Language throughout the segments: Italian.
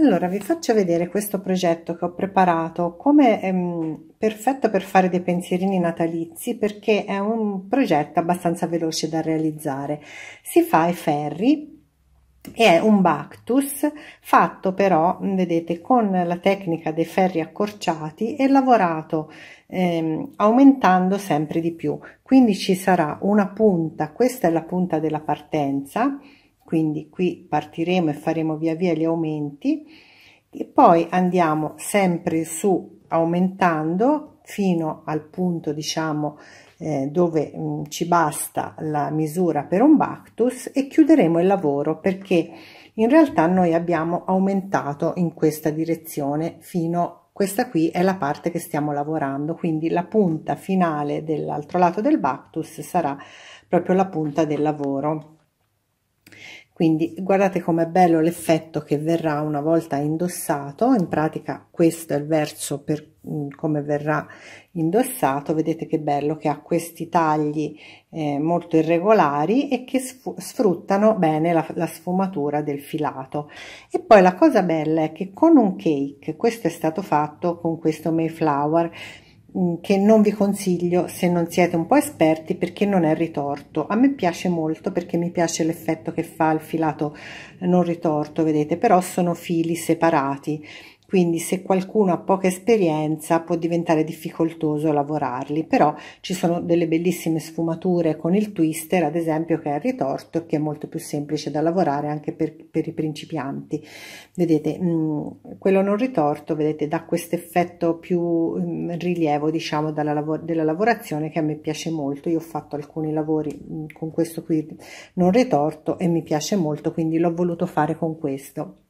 Allora, vi faccio vedere questo progetto che ho preparato come ehm, perfetto per fare dei pensierini natalizi perché è un progetto abbastanza veloce da realizzare. Si fa ai ferri e è un Bactus fatto però, vedete, con la tecnica dei ferri accorciati e lavorato ehm, aumentando sempre di più. Quindi ci sarà una punta, questa è la punta della partenza, quindi qui partiremo e faremo via via gli aumenti e poi andiamo sempre su aumentando fino al punto diciamo eh, dove mh, mm, ci basta la misura per un Bactus e chiuderemo il lavoro perché in realtà noi abbiamo aumentato in questa direzione fino questa qui è la parte che stiamo lavorando quindi la punta finale dell'altro lato del Bactus sarà proprio la punta del lavoro quindi guardate com'è bello l'effetto che verrà una volta indossato. In pratica questo è il verso per mm, come verrà indossato. Vedete che bello che ha questi tagli eh, molto irregolari e che sfruttano bene la, la sfumatura del filato. E poi la cosa bella è che con un cake questo è stato fatto con questo mayflower che non vi consiglio se non siete un po' esperti perché non è ritorto. A me piace molto perché mi piace l'effetto che fa il filato non ritorto, vedete, però sono fili separati quindi se qualcuno ha poca esperienza può diventare difficoltoso lavorarli, però ci sono delle bellissime sfumature con il twister, ad esempio, che è ritorto, che è molto più semplice da lavorare anche per, per i principianti. Vedete, mh, mm, quello non ritorto, vedete, dà questo effetto più mh, mm, rilievo, diciamo, dalla lav della lavorazione che a me piace molto. Io ho fatto alcuni lavori mh, mm, con questo qui non ritorto e mi piace molto, quindi l'ho voluto fare con questo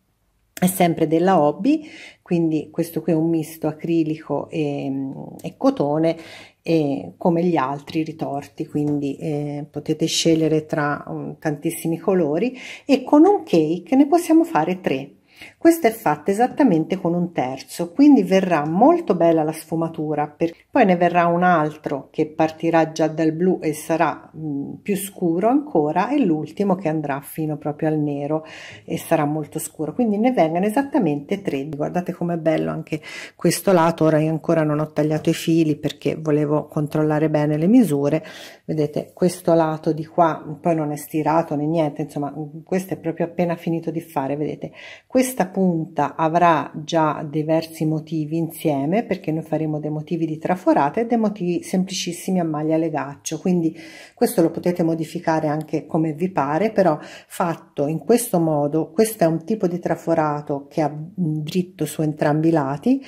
è sempre della hobby quindi questo qui è un misto acrilico e, e cotone e come gli altri ritorti quindi eh, potete scegliere tra um, tantissimi colori e con un cake ne possiamo fare tre questa è fatta esattamente con un terzo, quindi verrà molto bella la sfumatura, poi ne verrà un altro che partirà già dal blu e sarà mh, più scuro ancora e l'ultimo che andrà fino proprio al nero e sarà molto scuro, quindi ne vengono esattamente tre. Guardate com'è bello anche questo lato, ora io ancora non ho tagliato i fili perché volevo controllare bene le misure, vedete questo lato di qua poi non è stirato né niente, insomma questo è proprio appena finito di fare, vedete. Questa punta avrà già diversi motivi insieme perché noi faremo dei motivi di traforata e dei motivi semplicissimi a maglia legaccio. Quindi questo lo potete modificare anche come vi pare però fatto in questo modo questo è un tipo di traforato che ha dritto su entrambi i lati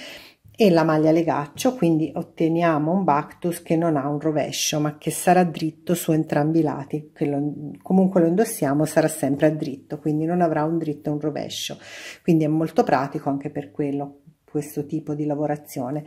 e la maglia legaccio quindi otteniamo un Bactus che non ha un rovescio ma che sarà dritto su entrambi i lati. Lo, comunque lo indossiamo sarà sempre a dritto quindi non avrà un dritto e un rovescio. Quindi è molto pratico anche per quello questo tipo di lavorazione.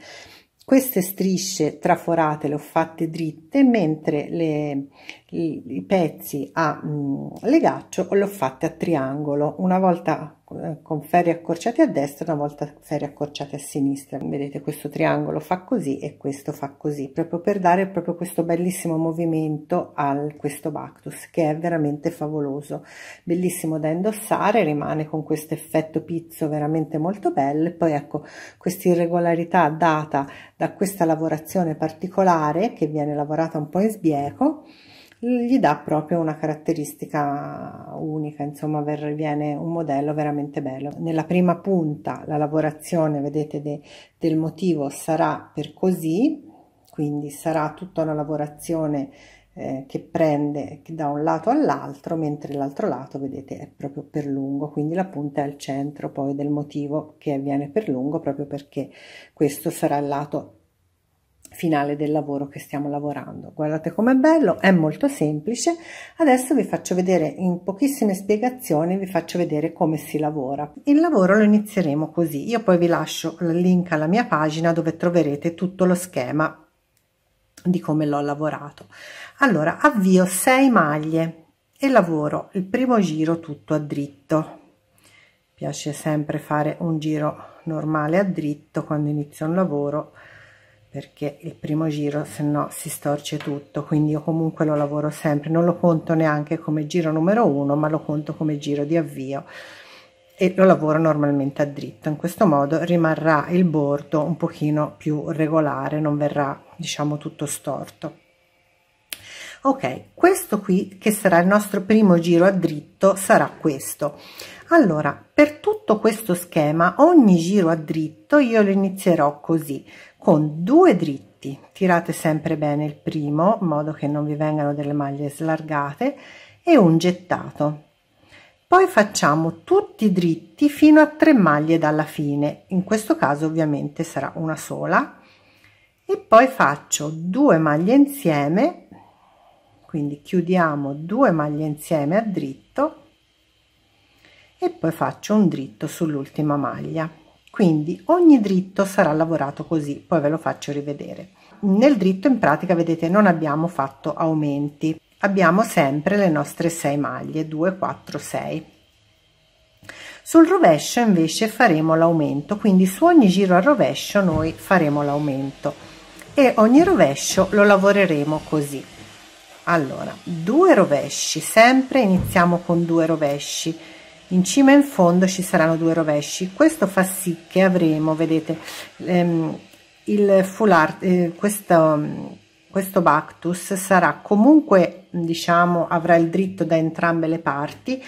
Queste strisce traforate le ho fatte dritte mentre le, i, i pezzi a mh, mm, legaccio le ho fatte a triangolo. Una volta con ferri accorciati a destra una volta ferri accorciati a sinistra. Vedete questo triangolo fa così e questo fa così proprio per dare proprio questo bellissimo movimento a questo Bactus che è veramente favoloso. Bellissimo da indossare rimane con questo effetto pizzo veramente molto bello. E poi ecco questa irregolarità data da questa lavorazione particolare che viene lavorata un po' in sbieco gli dà proprio una caratteristica unica, insomma viene un modello veramente bello. Nella prima punta la lavorazione, vedete, de, del motivo sarà per così, quindi sarà tutta una lavorazione eh, che prende da un lato all'altro, mentre l'altro lato, vedete, è proprio per lungo, quindi la punta è al centro poi del motivo che viene per lungo, proprio perché questo sarà il lato finale del lavoro che stiamo lavorando. Guardate com'è bello, è molto semplice. Adesso vi faccio vedere in pochissime spiegazioni, vi faccio vedere come si lavora. Il lavoro lo inizieremo così. Io poi vi lascio il link alla mia pagina dove troverete tutto lo schema di come l'ho lavorato. Allora, avvio 6 maglie e lavoro il primo giro tutto a dritto. Piace sempre fare un giro normale a dritto quando inizio un lavoro perché il primo giro se no si storce tutto quindi io comunque lo lavoro sempre. Non lo conto neanche come giro numero uno ma lo conto come giro di avvio. E lo lavoro normalmente a dritto. In questo modo rimarrà il bordo un pochino più regolare non verrà diciamo tutto storto. Ok questo qui che sarà il nostro primo giro a dritto sarà questo. Allora per tutto questo schema ogni giro a dritto io lo inizierò così con due dritti. Tirate sempre bene il primo in modo che non vi vengano delle maglie slargate e un gettato. Poi facciamo tutti dritti fino a tre maglie dalla fine. In questo caso ovviamente sarà una sola. E poi faccio due maglie insieme. Quindi chiudiamo due maglie insieme a dritto. E poi faccio un dritto sull'ultima maglia quindi ogni dritto sarà lavorato così poi ve lo faccio rivedere. Nel dritto in pratica vedete non abbiamo fatto aumenti. Abbiamo sempre le nostre 6 maglie 2 4 6 sul rovescio invece faremo l'aumento. Quindi su ogni giro a rovescio noi faremo l'aumento. E ogni rovescio lo lavoreremo così. Allora due rovesci. Sempre iniziamo con due rovesci in cima e in fondo ci saranno due rovesci. Questo fa sì che avremo vedete ehm, il foulard eh, questo questo Bactus sarà comunque diciamo avrà il dritto da entrambe le parti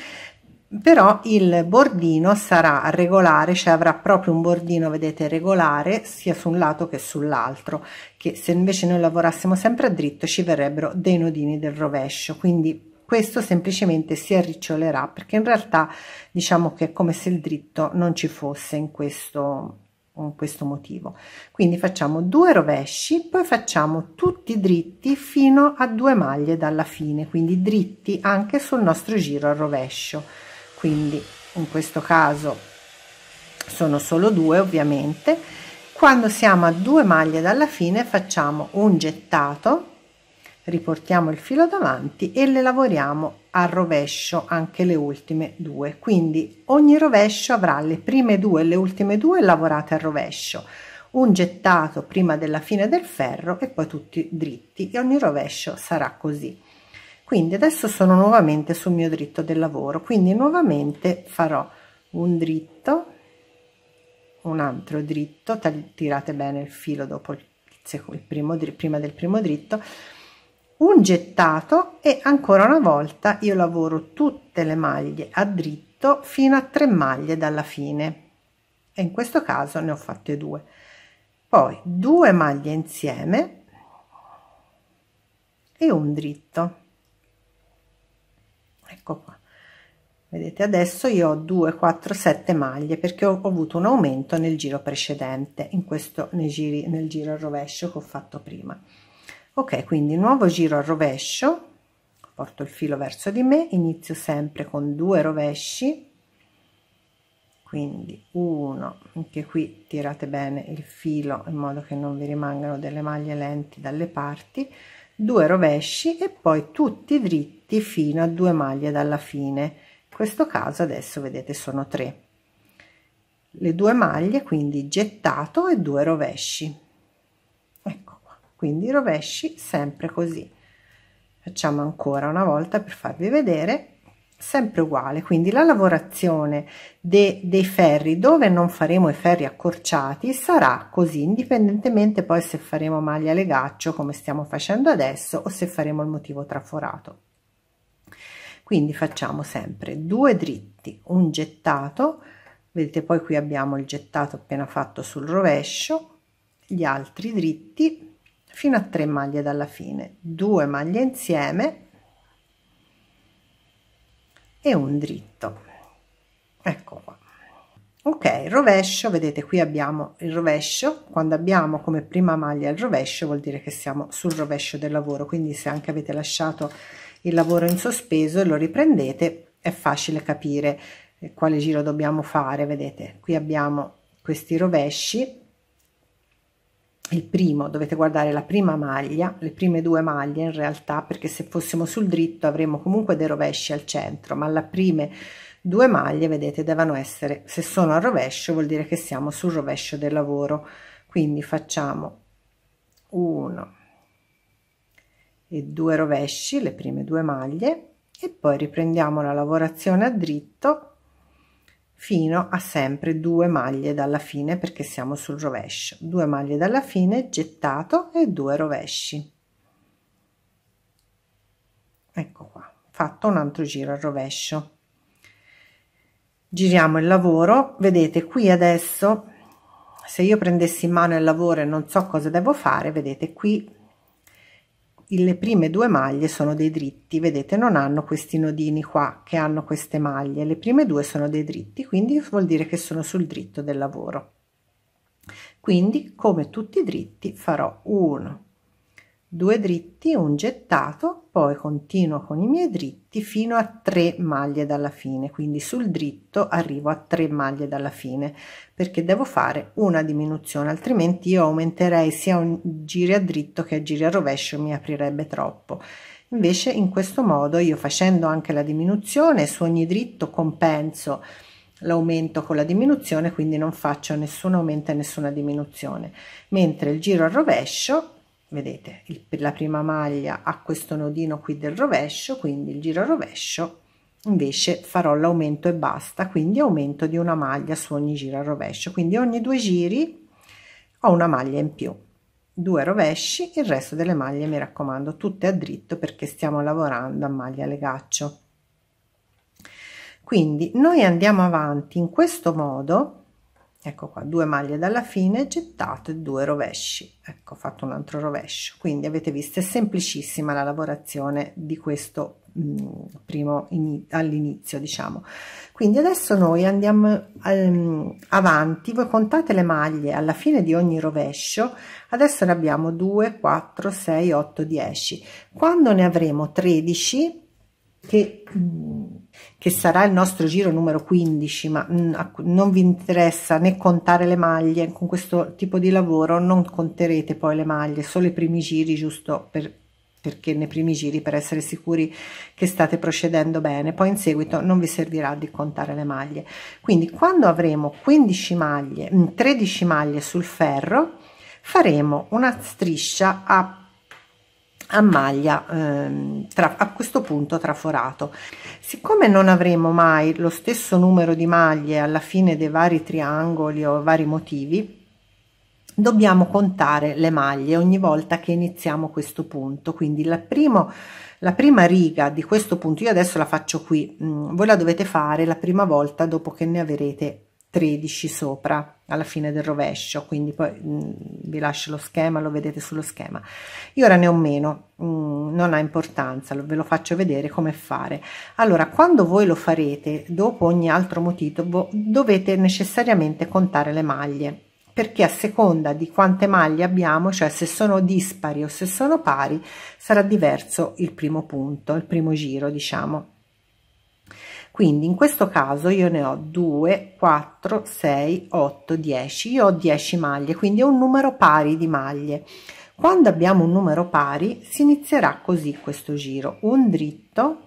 però il bordino sarà regolare cioè avrà proprio un bordino vedete regolare sia su un lato che sull'altro che se invece noi lavorassimo sempre a dritto ci verrebbero dei nodini del rovescio. Quindi questo semplicemente si arricciolerà perché in realtà diciamo che è come se il dritto non ci fosse in questo questo motivo. Quindi facciamo due rovesci poi facciamo tutti dritti fino a due maglie dalla fine quindi dritti anche sul nostro giro al rovescio. Quindi in questo caso sono solo due ovviamente. Quando siamo a due maglie dalla fine facciamo un gettato riportiamo il filo davanti e le lavoriamo a rovescio anche le ultime due. Quindi ogni rovescio avrà le prime due e le ultime due lavorate a rovescio. Un gettato prima della fine del ferro e poi tutti dritti e ogni rovescio sarà così. Quindi adesso sono nuovamente sul mio dritto del lavoro. Quindi nuovamente farò un dritto un altro dritto. Tirate bene il filo dopo il, il primo prima del primo dritto un gettato e ancora una volta io lavoro tutte le maglie a dritto fino a tre maglie dalla fine. E in questo caso ne ho fatte due. Poi due maglie insieme e un dritto. Ecco qua. Vedete adesso io ho 2 4 7 maglie perché ho, ho avuto un aumento nel giro precedente in questo nei giri nel giro al rovescio che ho fatto prima ok quindi nuovo giro al rovescio. Porto il filo verso di me inizio sempre con due rovesci. Quindi uno anche qui tirate bene il filo in modo che non vi rimangano delle maglie lenti dalle parti. Due rovesci e poi tutti dritti fino a due maglie dalla fine. In questo caso adesso vedete sono tre. Le due maglie quindi gettato e due rovesci quindi rovesci sempre così. Facciamo ancora una volta per farvi vedere sempre uguale. Quindi la lavorazione de, dei ferri dove non faremo i ferri accorciati sarà così indipendentemente poi se faremo maglia legaccio come stiamo facendo adesso o se faremo il motivo traforato. Quindi facciamo sempre due dritti un gettato vedete poi qui abbiamo il gettato appena fatto sul rovescio gli altri dritti fino a 3 maglie dalla fine 2 maglie insieme e un dritto. Ecco qua. Ok rovescio vedete qui abbiamo il rovescio. Quando abbiamo come prima maglia il rovescio vuol dire che siamo sul rovescio del lavoro. Quindi se anche avete lasciato il lavoro in sospeso e lo riprendete è facile capire quale giro dobbiamo fare. Vedete qui abbiamo questi rovesci il primo dovete guardare la prima maglia le prime due maglie in realtà perché se fossimo sul dritto avremmo comunque dei rovesci al centro ma le prime due maglie vedete devono essere se sono a rovescio vuol dire che siamo sul rovescio del lavoro. Quindi facciamo uno e due rovesci le prime due maglie e poi riprendiamo la lavorazione a dritto fino a sempre due maglie dalla fine perché siamo sul rovescio. Due maglie dalla fine gettato e due rovesci. Ecco qua fatto un altro giro al rovescio. Giriamo il lavoro. Vedete qui adesso se io prendessi in mano il lavoro e non so cosa devo fare vedete qui le prime due maglie sono dei dritti. Vedete non hanno questi nodini qua che hanno queste maglie. Le prime due sono dei dritti quindi vuol dire che sono sul dritto del lavoro. Quindi come tutti i dritti farò 1 2 dritti un gettato poi continuo con i miei dritti fino a 3 maglie dalla fine. Quindi sul dritto arrivo a 3 maglie dalla fine perché devo fare una diminuzione altrimenti io aumenterei sia un giri a dritto che a giri a rovescio mi aprirebbe troppo. Invece in questo modo io facendo anche la diminuzione su ogni dritto compenso l'aumento con la diminuzione quindi non faccio nessun aumento e nessuna diminuzione. Mentre il giro al rovescio vedete il, la prima maglia ha questo nodino qui del rovescio quindi il giro rovescio invece farò l'aumento e basta quindi aumento di una maglia su ogni giro al rovescio quindi ogni due giri ho una maglia in più due rovesci il resto delle maglie mi raccomando tutte a dritto perché stiamo lavorando a maglia legaccio quindi noi andiamo avanti in questo modo ecco qua due maglie dalla fine gettate due rovesci. Ecco fatto un altro rovescio. Quindi avete visto è semplicissima la lavorazione di questo mh, mm, primo all'inizio diciamo. Quindi adesso noi andiamo um, avanti. Voi contate le maglie alla fine di ogni rovescio. Adesso ne abbiamo 2 4 6 8 10 quando ne avremo 13 che mh, mm, che sarà il nostro giro numero 15 ma mh, mm, non vi interessa né contare le maglie con questo tipo di lavoro non conterete poi le maglie solo i primi giri giusto per perché nei primi giri per essere sicuri che state procedendo bene. Poi in seguito non vi servirà di contare le maglie. Quindi quando avremo 15 maglie 13 mm, maglie sul ferro faremo una striscia a a maglia ehm, tra, a questo punto traforato. Siccome non avremo mai lo stesso numero di maglie alla fine dei vari triangoli o vari motivi dobbiamo contare le maglie ogni volta che iniziamo questo punto. Quindi la, primo, la prima riga di questo punto io adesso la faccio qui mm, voi la dovete fare la prima volta dopo che ne avrete 13 sopra alla fine del rovescio quindi poi mh, mm, vi lascio lo schema lo vedete sullo schema. Io ora ne ho meno mh, mm, non ha importanza ve lo faccio vedere come fare. Allora quando voi lo farete dopo ogni altro motivo dovete necessariamente contare le maglie perché a seconda di quante maglie abbiamo cioè se sono dispari o se sono pari sarà diverso il primo punto il primo giro diciamo quindi in questo caso io ne ho 2 4 6 8 10 io ho 10 maglie quindi è un numero pari di maglie. Quando abbiamo un numero pari si inizierà così questo giro. Un dritto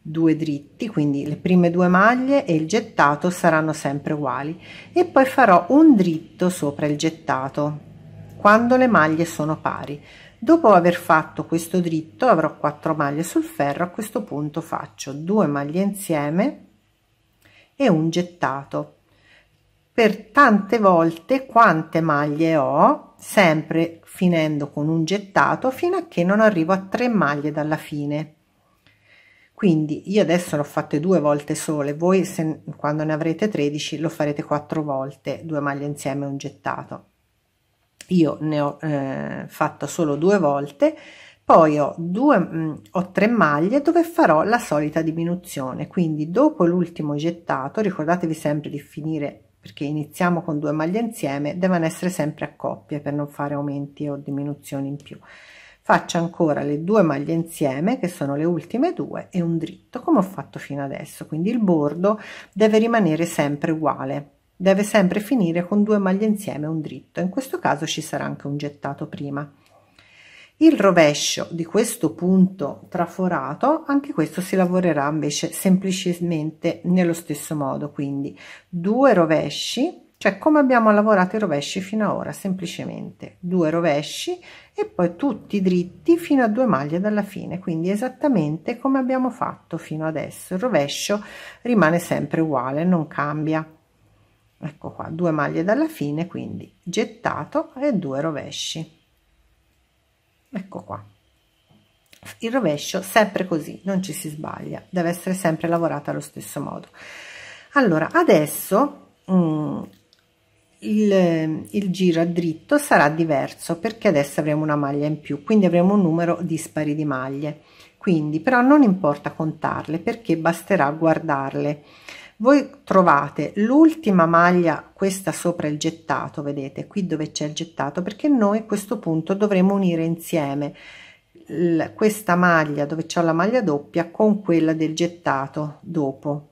due dritti quindi le prime due maglie e il gettato saranno sempre uguali. E poi farò un dritto sopra il gettato quando le maglie sono pari dopo aver fatto questo dritto avrò 4 maglie sul ferro a questo punto faccio 2 maglie insieme e un gettato. Per tante volte quante maglie ho sempre finendo con un gettato fino a che non arrivo a 3 maglie dalla fine. Quindi io adesso l'ho fatte due volte sole voi se, quando ne avrete 13 lo farete quattro volte due maglie insieme un gettato io ne ho eh, fatto solo due volte poi ho due mh, mm, ho tre maglie dove farò la solita diminuzione. Quindi dopo l'ultimo gettato ricordatevi sempre di finire perché iniziamo con due maglie insieme devono essere sempre a coppie per non fare aumenti o diminuzioni in più. Faccio ancora le due maglie insieme che sono le ultime due e un dritto come ho fatto fino adesso. Quindi il bordo deve rimanere sempre uguale deve sempre finire con due maglie insieme un dritto. In questo caso ci sarà anche un gettato prima. Il rovescio di questo punto traforato anche questo si lavorerà invece semplicemente nello stesso modo. Quindi due rovesci cioè come abbiamo lavorato i rovesci fino ad ora semplicemente due rovesci e poi tutti dritti fino a due maglie dalla fine. Quindi esattamente come abbiamo fatto fino adesso. Il rovescio rimane sempre uguale non cambia ecco qua due maglie dalla fine quindi gettato e due rovesci. Ecco qua. Il rovescio sempre così non ci si sbaglia deve essere sempre lavorata allo stesso modo. Allora adesso mm, il, il giro a dritto sarà diverso perché adesso avremo una maglia in più quindi avremo un numero dispari di maglie. Quindi però non importa contarle perché basterà guardarle voi trovate l'ultima maglia questa sopra il gettato vedete qui dove c'è il gettato perché noi a questo punto dovremo unire insieme questa maglia dove c'è la maglia doppia con quella del gettato dopo.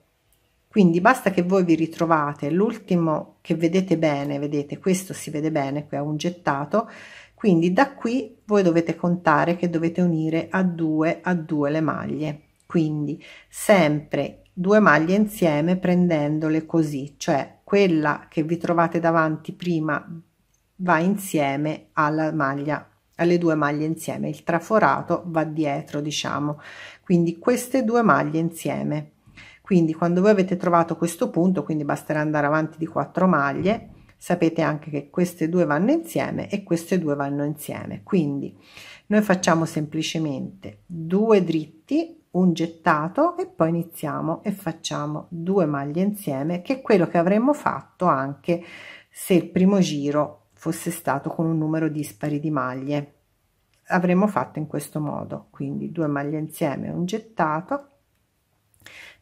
Quindi basta che voi vi ritrovate l'ultimo che vedete bene vedete questo si vede bene qui è un gettato. Quindi da qui voi dovete contare che dovete unire a due a due le maglie. Quindi sempre due maglie insieme prendendole così cioè quella che vi trovate davanti prima va insieme alla maglia alle due maglie insieme il traforato va dietro diciamo. Quindi queste due maglie insieme. Quindi quando voi avete trovato questo punto quindi basterà andare avanti di quattro maglie sapete anche che queste due vanno insieme e queste due vanno insieme. Quindi noi facciamo semplicemente due dritti un gettato e poi iniziamo e facciamo due maglie insieme che è quello che avremmo fatto anche se il primo giro fosse stato con un numero dispari di maglie. Avremmo fatto in questo modo quindi due maglie insieme un gettato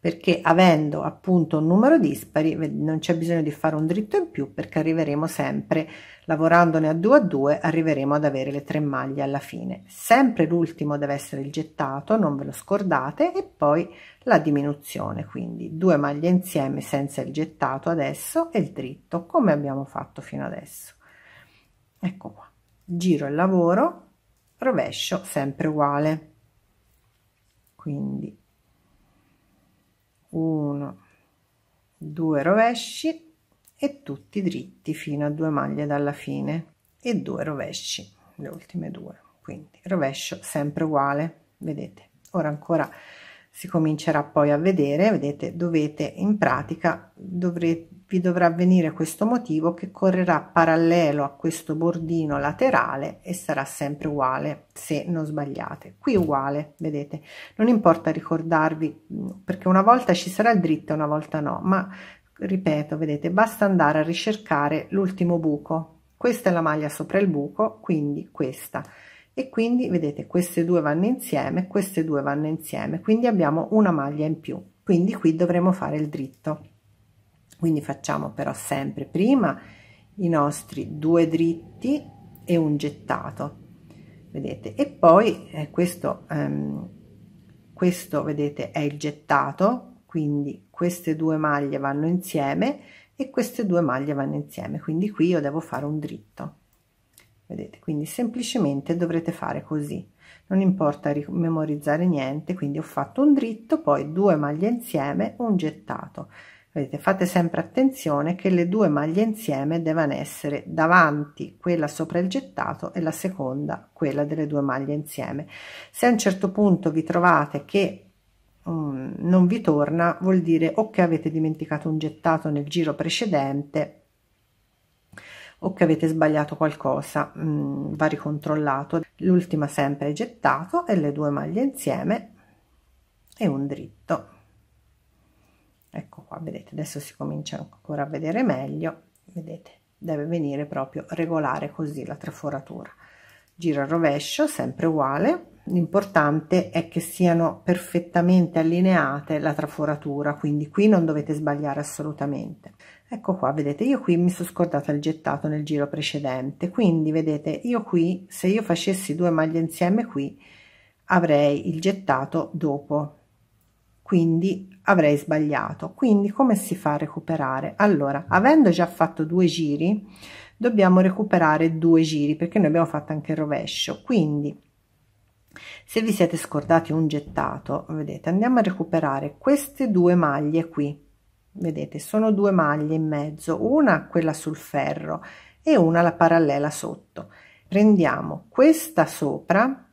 perché avendo appunto un numero dispari non c'è bisogno di fare un dritto in più perché arriveremo sempre lavorandone a due a due arriveremo ad avere le tre maglie alla fine. Sempre l'ultimo deve essere il gettato non ve lo scordate e poi la diminuzione quindi due maglie insieme senza il gettato adesso e il dritto come abbiamo fatto fino adesso. Ecco qua. Giro il lavoro rovescio sempre uguale. Quindi 1 2 rovesci e tutti dritti fino a due maglie dalla fine. E due rovesci le ultime due. Quindi rovescio sempre uguale vedete? Ora ancora si comincerà poi a vedere. Vedete dovete in pratica dovrete vi dovrà avvenire questo motivo che correrà parallelo a questo bordino laterale e sarà sempre uguale se non sbagliate. Qui uguale vedete. Non importa ricordarvi perché una volta ci sarà il dritto una volta no ma ripeto vedete basta andare a ricercare l'ultimo buco. Questa è la maglia sopra il buco quindi questa e quindi vedete queste due vanno insieme queste due vanno insieme. Quindi abbiamo una maglia in più. Quindi qui dovremo fare il dritto. Quindi facciamo però sempre prima i nostri due dritti e un gettato. Vedete? E poi eh, questo ehm, questo vedete è il gettato. Quindi queste due maglie vanno insieme e queste due maglie vanno insieme. Quindi qui io devo fare un dritto vedete? Quindi semplicemente dovrete fare così. Non importa memorizzare niente quindi ho fatto un dritto poi due maglie insieme un gettato. Vedete fate sempre attenzione che le due maglie insieme devono essere davanti quella sopra il gettato e la seconda quella delle due maglie insieme. Se a un certo punto vi trovate che um, non vi torna vuol dire o che avete dimenticato un gettato nel giro precedente o che avete sbagliato qualcosa mm, va ricontrollato. L'ultima sempre gettato e le due maglie insieme e un dritto. Ecco qua vedete adesso si comincia ancora a vedere meglio. Vedete deve venire proprio regolare così la traforatura giro al rovescio sempre uguale. L'importante è che siano perfettamente allineate la traforatura quindi qui non dovete sbagliare assolutamente ecco qua vedete io qui mi sono scordata il gettato nel giro precedente quindi vedete io qui se io facessi due maglie insieme qui avrei il gettato dopo quindi avrei sbagliato. Quindi come si fa a recuperare? Allora avendo già fatto due giri dobbiamo recuperare due giri perché noi abbiamo fatto anche il rovescio. Quindi se vi siete scordati un gettato vedete andiamo a recuperare queste due maglie qui vedete sono due maglie in mezzo una quella sul ferro e una la parallela sotto. Prendiamo questa sopra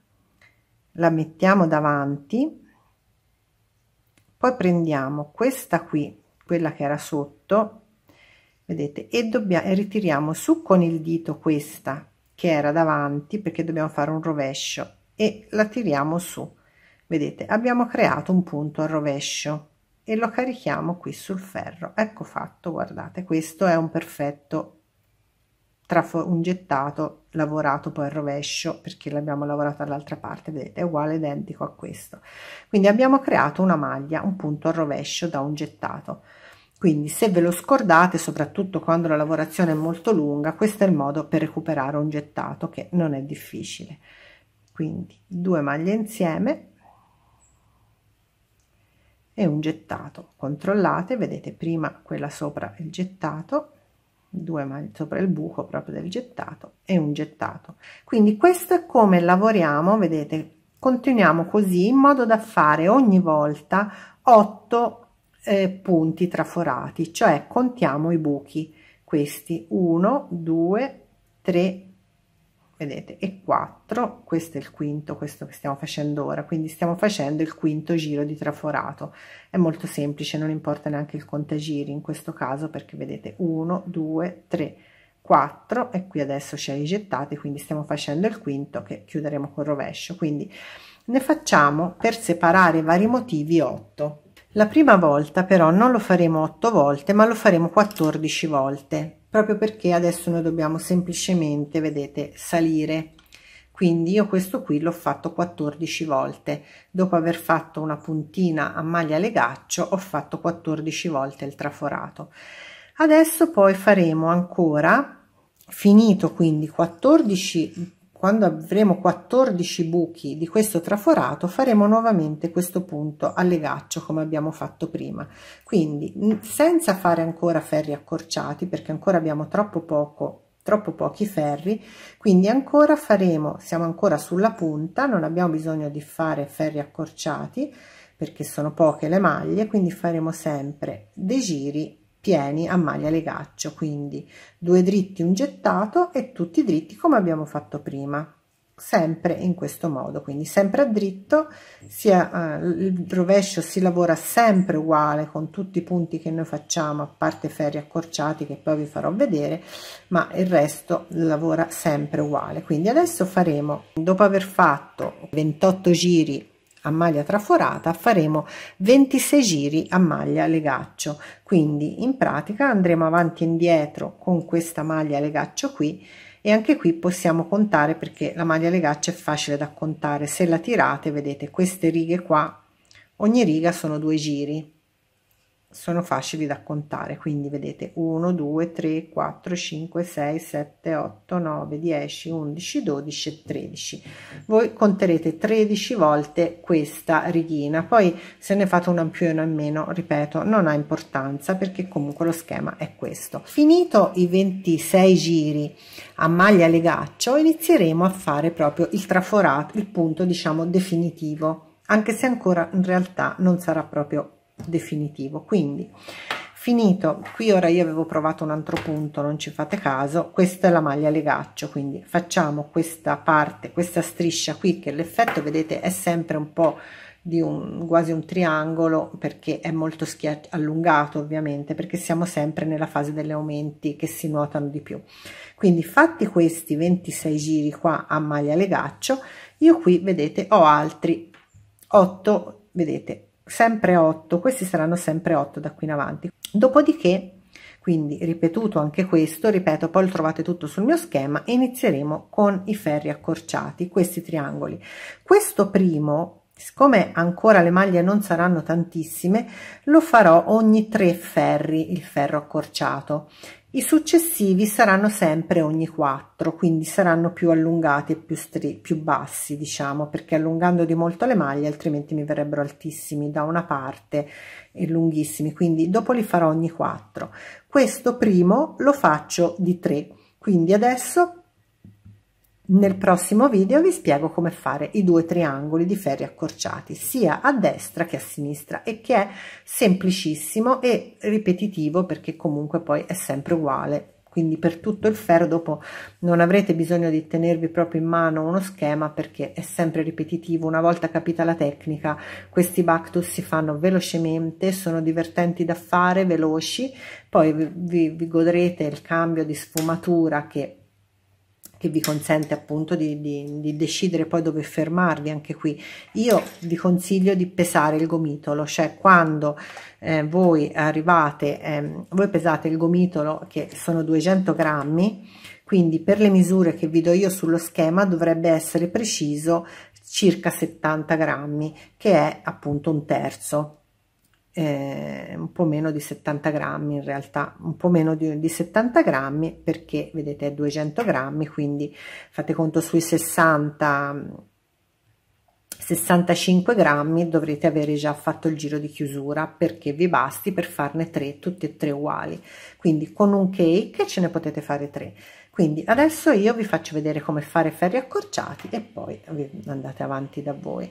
la mettiamo davanti poi prendiamo questa qui quella che era sotto vedete e dobbiamo e ritiriamo su con il dito questa che era davanti perché dobbiamo fare un rovescio e la tiriamo su. Vedete abbiamo creato un punto al rovescio e lo carichiamo qui sul ferro. Ecco fatto guardate questo è un perfetto un gettato lavorato poi al rovescio perché l'abbiamo lavorato dall'altra parte vedete è uguale identico a questo. Quindi abbiamo creato una maglia un punto al rovescio da un gettato. Quindi se ve lo scordate soprattutto quando la lavorazione è molto lunga questo è il modo per recuperare un gettato che non è difficile. Quindi due maglie insieme e un gettato. Controllate vedete prima quella sopra il gettato due maglie sopra il buco proprio del gettato e un gettato. Quindi questo è come lavoriamo vedete continuiamo così in modo da fare ogni volta 8 eh, punti traforati cioè contiamo i buchi. Questi 1 2 3 vedete e 4 questo è il quinto questo che stiamo facendo ora quindi stiamo facendo il quinto giro di traforato. È molto semplice non importa neanche il contagiri in questo caso perché vedete 1 2 3 4 e qui adesso c'è i gettati quindi stiamo facendo il quinto che chiuderemo col rovescio. Quindi ne facciamo per separare vari motivi 8 la prima volta però non lo faremo 8 volte ma lo faremo 14 volte proprio perché adesso noi dobbiamo semplicemente vedete salire. Quindi io questo qui l'ho fatto 14 volte. Dopo aver fatto una puntina a maglia legaccio ho fatto 14 volte il traforato. Adesso poi faremo ancora finito quindi 14 quando avremo 14 buchi di questo traforato faremo nuovamente questo punto al legaccio come abbiamo fatto prima. Quindi senza fare ancora ferri accorciati perché ancora abbiamo troppo poco troppo pochi ferri quindi ancora faremo siamo ancora sulla punta non abbiamo bisogno di fare ferri accorciati perché sono poche le maglie quindi faremo sempre dei giri pieni a maglia legaccio quindi due dritti un gettato e tutti dritti come abbiamo fatto prima sempre in questo modo quindi sempre a dritto sia eh, il rovescio si lavora sempre uguale con tutti i punti che noi facciamo a parte ferri accorciati che poi vi farò vedere ma il resto lavora sempre uguale. Quindi adesso faremo dopo aver fatto 28 giri a maglia traforata faremo 26 giri a maglia legaccio. Quindi in pratica andremo avanti e indietro con questa maglia legaccio qui e anche qui possiamo contare perché la maglia legaccio è facile da contare. Se la tirate vedete queste righe qua ogni riga sono due giri sono facili da contare quindi vedete 1 2 3 4 5 6 7 8 9 10 11 12 e 13 voi conterete 13 volte questa righina poi se ne fate una in più e una in meno ripeto non ha importanza perché comunque lo schema è questo. Finito i 26 giri a maglia legaccio inizieremo a fare proprio il traforato il punto diciamo definitivo anche se ancora in realtà non sarà proprio definitivo. Quindi finito qui ora io avevo provato un altro punto non ci fate caso questa è la maglia legaccio quindi facciamo questa parte questa striscia qui che l'effetto vedete è sempre un po di un quasi un triangolo perché è molto allungato ovviamente perché siamo sempre nella fase degli aumenti che si nuotano di più. Quindi fatti questi 26 giri qua a maglia legaccio io qui vedete ho altri 8 vedete sempre 8 questi saranno sempre 8 da qui in avanti. Dopodiché quindi ripetuto anche questo ripeto poi lo trovate tutto sul mio schema inizieremo con i ferri accorciati questi triangoli. Questo primo siccome ancora le maglie non saranno tantissime lo farò ogni tre ferri il ferro accorciato i successivi saranno sempre ogni quattro quindi saranno più allungati e più, più bassi diciamo perché allungando di molto le maglie altrimenti mi verrebbero altissimi da una parte e lunghissimi quindi dopo li farò ogni quattro. Questo primo lo faccio di tre quindi adesso nel prossimo video vi spiego come fare i due triangoli di ferri accorciati sia a destra che a sinistra e che è semplicissimo e ripetitivo perché comunque poi è sempre uguale. Quindi per tutto il ferro dopo non avrete bisogno di tenervi proprio in mano uno schema perché è sempre ripetitivo. Una volta capita la tecnica questi bactus si fanno velocemente sono divertenti da fare veloci poi vi, vi, godrete il cambio di sfumatura che che vi consente appunto di, di, di, decidere poi dove fermarvi anche qui. Io vi consiglio di pesare il gomitolo cioè quando eh, voi arrivate eh, voi pesate il gomitolo che sono 200 grammi quindi per le misure che vi do io sullo schema dovrebbe essere preciso circa 70 grammi che è appunto un terzo eh, un po' meno di 70 grammi in realtà un po' meno di, di 70 grammi perché vedete è 200 grammi quindi fate conto sui 60 65 grammi dovrete avere già fatto il giro di chiusura perché vi basti per farne tre tutti e tre uguali. Quindi con un cake ce ne potete fare tre. Quindi adesso io vi faccio vedere come fare ferri accorciati e poi andate avanti da voi